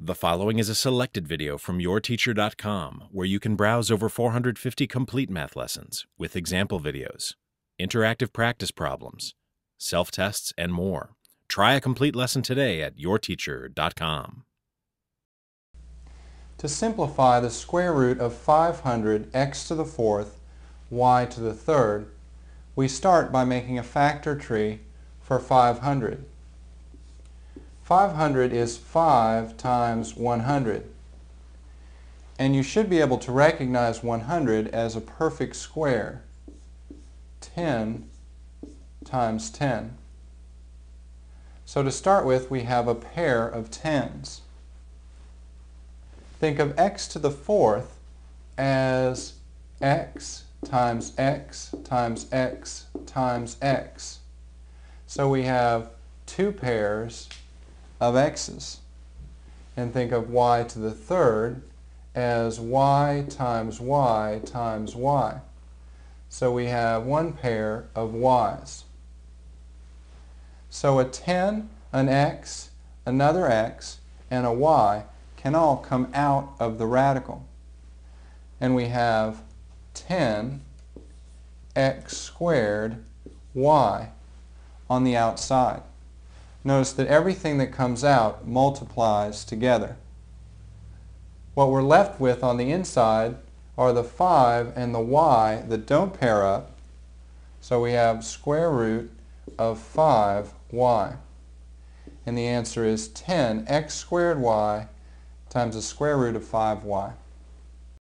The following is a selected video from yourteacher.com where you can browse over 450 complete math lessons with example videos, interactive practice problems, self tests, and more. Try a complete lesson today at yourteacher.com. To simplify the square root of 500 x to the fourth y to the third, we start by making a factor tree for 500. 500 is 5 times 100. And you should be able to recognize 100 as a perfect square. 10 times 10. So to start with, we have a pair of tens. Think of x to the fourth as x times x times x times x. So we have two pairs of x's. And think of y to the third as y times y times y. So we have one pair of y's. So a 10, an x, another x, and a y can all come out of the radical. And we have 10 x squared y on the outside. Notice that everything that comes out multiplies together. What we're left with on the inside are the 5 and the y that don't pair up. So we have square root of 5y. And the answer is 10x squared y times the square root of 5y.